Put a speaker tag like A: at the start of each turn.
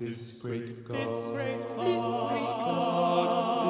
A: this great God,
B: This great
A: God, this great God,
B: God,